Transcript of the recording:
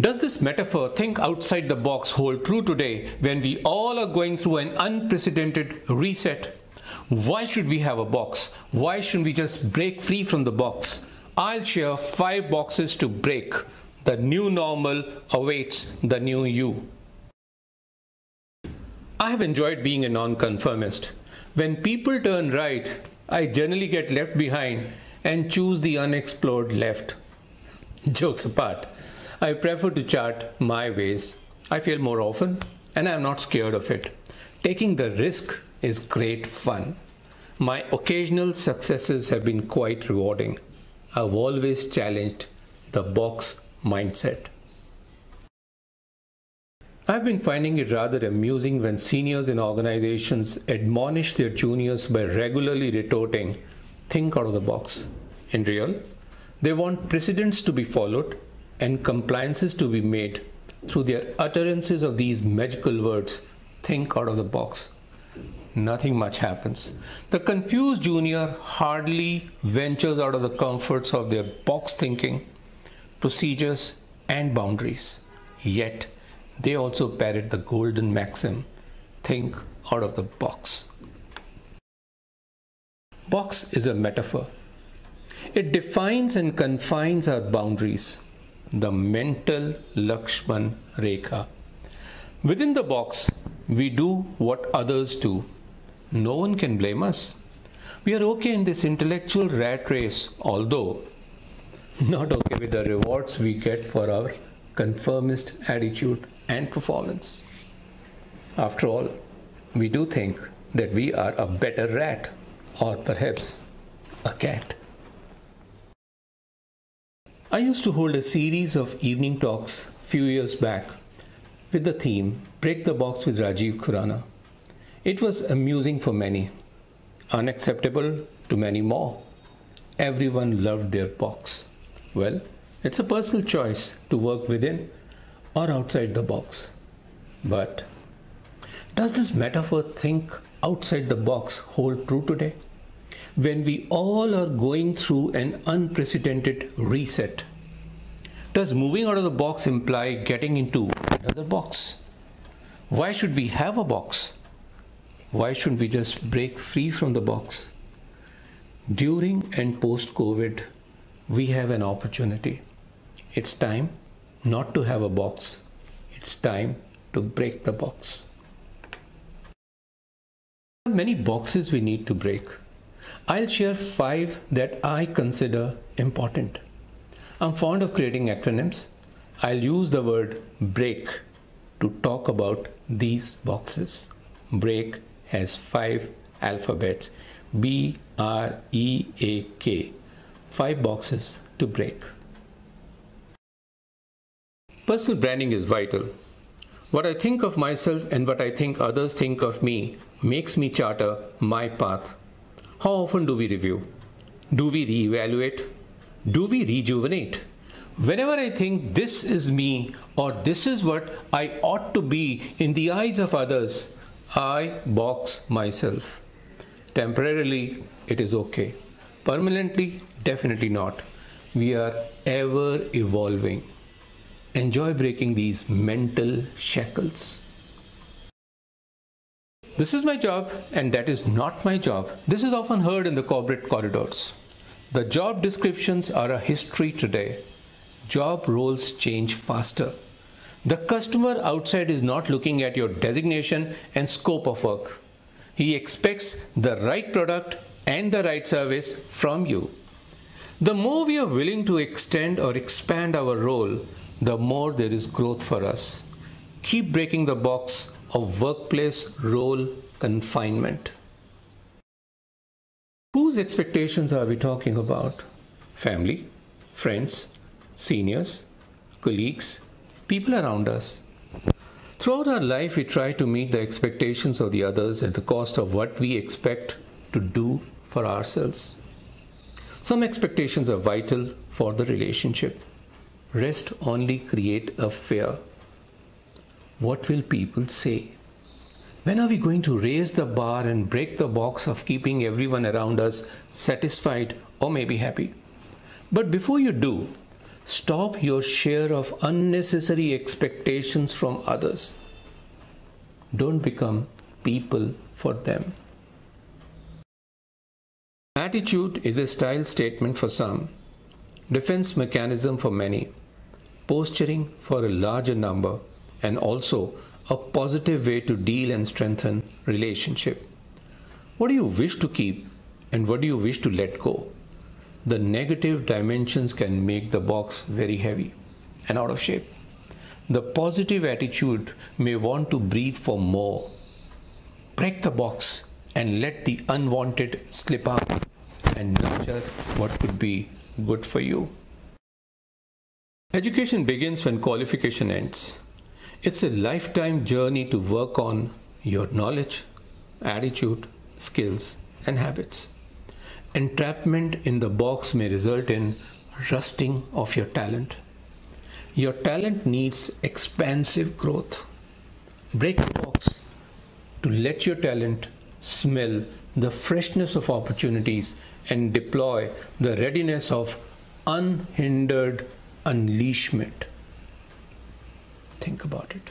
Does this metaphor, think outside the box, hold true today when we all are going through an unprecedented reset? Why should we have a box? Why shouldn't we just break free from the box? I'll share five boxes to break. The new normal awaits the new you. I have enjoyed being a nonconformist. When people turn right, I generally get left behind and choose the unexplored left. Jokes apart, I prefer to chart my ways. I fail more often and I am not scared of it. Taking the risk is great fun. My occasional successes have been quite rewarding. I've always challenged the box mindset. I've been finding it rather amusing when seniors in organizations admonish their juniors by regularly retorting, think out of the box. In real, they want precedents to be followed and compliances to be made through their utterances of these magical words, think out of the box. Nothing much happens. The confused junior hardly ventures out of the comforts of their box thinking, procedures, and boundaries. Yet, they also parrot the golden maxim think out of the box. Box is a metaphor. It defines and confines our boundaries, the mental Lakshman Rekha. Within the box, we do what others do. No one can blame us. We are okay in this intellectual rat race, although not okay with the rewards we get for our conformist attitude and performance. After all, we do think that we are a better rat or perhaps a cat. I used to hold a series of evening talks few years back with the theme Break the Box with Rajiv Khurana. It was amusing for many, unacceptable to many more. Everyone loved their box. Well, it's a personal choice to work within or outside the box. But does this metaphor think outside the box hold true today? When we all are going through an unprecedented reset, does moving out of the box imply getting into another box? Why should we have a box? Why shouldn't we just break free from the box? During and post COVID, we have an opportunity. It's time not to have a box. It's time to break the box. Many boxes we need to break. I'll share five that I consider important. I'm fond of creating acronyms. I'll use the word break to talk about these boxes. Break has five alphabets B R E A K. Five boxes to break. Personal branding is vital. What I think of myself and what I think others think of me makes me charter my path. How often do we review? Do we reevaluate? Do we rejuvenate? Whenever I think this is me or this is what I ought to be in the eyes of others, I box myself. Temporarily, it is okay. Permanently, definitely not. We are ever evolving enjoy breaking these mental shackles. This is my job and that is not my job. This is often heard in the corporate corridors. The job descriptions are a history today. Job roles change faster. The customer outside is not looking at your designation and scope of work. He expects the right product and the right service from you. The more we are willing to extend or expand our role, the more there is growth for us. Keep breaking the box of workplace role confinement. Whose expectations are we talking about? Family, friends, seniors, colleagues, people around us. Throughout our life, we try to meet the expectations of the others at the cost of what we expect to do for ourselves. Some expectations are vital for the relationship. Rest only create a fear. What will people say? When are we going to raise the bar and break the box of keeping everyone around us satisfied or maybe happy? But before you do, Stop your share of unnecessary expectations from others. Don't become people for them. Attitude is a style statement for some, defense mechanism for many, posturing for a larger number, and also a positive way to deal and strengthen relationship. What do you wish to keep and what do you wish to let go? The negative dimensions can make the box very heavy and out of shape. The positive attitude may want to breathe for more. Break the box and let the unwanted slip out and nurture what could be good for you. Education begins when qualification ends. It's a lifetime journey to work on your knowledge, attitude, skills, and habits. Entrapment in the box may result in rusting of your talent. Your talent needs expansive growth. Break the box to let your talent smell the freshness of opportunities and deploy the readiness of unhindered unleashment. Think about it.